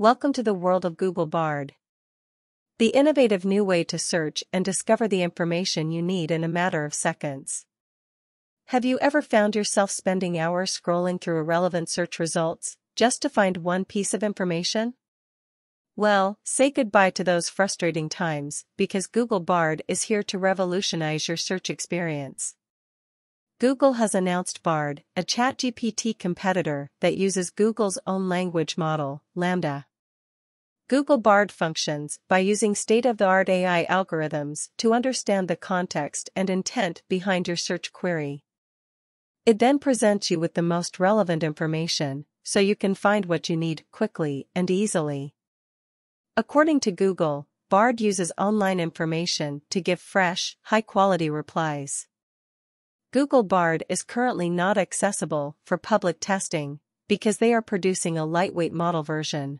Welcome to the world of Google Bard. The innovative new way to search and discover the information you need in a matter of seconds. Have you ever found yourself spending hours scrolling through irrelevant search results just to find one piece of information? Well, say goodbye to those frustrating times because Google Bard is here to revolutionize your search experience. Google has announced Bard, a ChatGPT competitor that uses Google's own language model, LaMDA. Google Bard functions by using state-of-the-art AI algorithms to understand the context and intent behind your search query. It then presents you with the most relevant information, so you can find what you need quickly and easily. According to Google, Bard uses online information to give fresh, high-quality replies. Google Bard is currently not accessible for public testing because they are producing a lightweight model version.